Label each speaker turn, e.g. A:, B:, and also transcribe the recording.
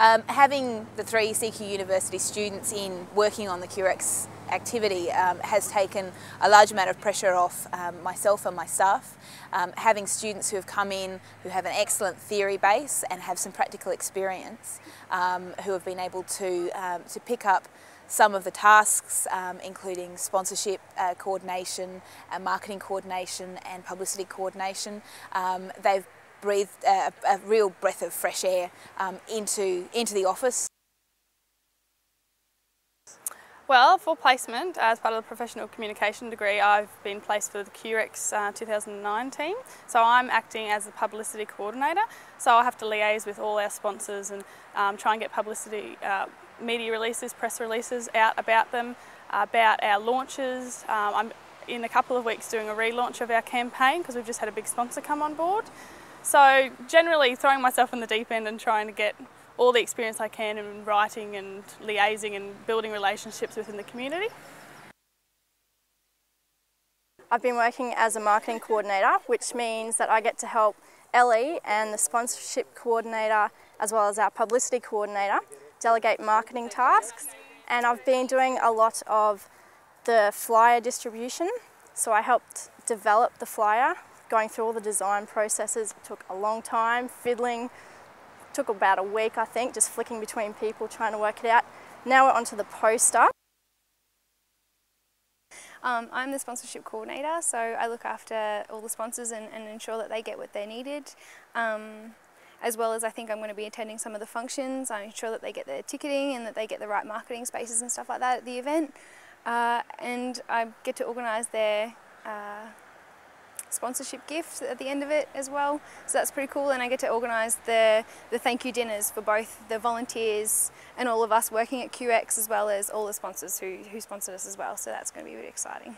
A: Um, having the three CQ University students in working on the QREX activity um, has taken a large amount of pressure off um, myself and my staff. Um, having students who have come in who have an excellent theory base and have some practical experience um, who have been able to, um, to pick up some of the tasks, um, including sponsorship uh, coordination, uh, marketing coordination and publicity coordination. They've breathed a, a, real breath of fresh air um, into, into the office.
B: Well, for placement, as part of the professional communication degree, I've been placed for the QREX uh, 2019. So I'm acting as the publicity coordinator. So I have to liaise with all our sponsors and um, try and get publicity, uh, media releases, press releases out about them, uh, about our launches. Um, I'm in a couple of weeks doing a relaunch of our campaign because we've just had a big sponsor come on board. So generally throwing myself in the deep end and trying to get all the experience I can in writing and liaising and building relationships within the community.
C: I've been working as a marketing coordinator, which means that I get to help Ellie and the sponsorship coordinator, as well as our publicity coordinator, delegate marketing tasks. And I've been doing a lot of the flyer distribution. So I helped develop the flyer, going through all the design processes. Took a long time, fiddling, Took about a week, I think, just flicking between people trying to work it out. Now we're onto the poster.
D: Um, I'm the sponsorship coordinator, so I look after all the sponsors and, and ensure that they get what they needed. Um, as well as I think I'm going to be attending some of the functions. I ensure that they get their ticketing and that they get the right marketing spaces and stuff like that at the event. Uh, and I get to organise their uh, sponsorship gift at the end of it as well. So that's pretty cool and I get to organise the, the thank you dinners for both the volunteers and all of us working at QREX as well as all the sponsors who, who sponsored us as well. So that's going to be really exciting.